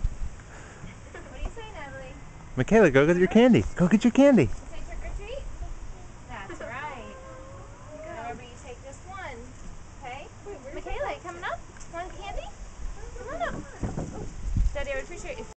what do you say, Natalie? Michaela, go get your candy. Go get your candy. Trick or treat? That's right. You take just one. Okay? Michaela, coming up? Want candy? Come on up. Daddy, I would appreciate it.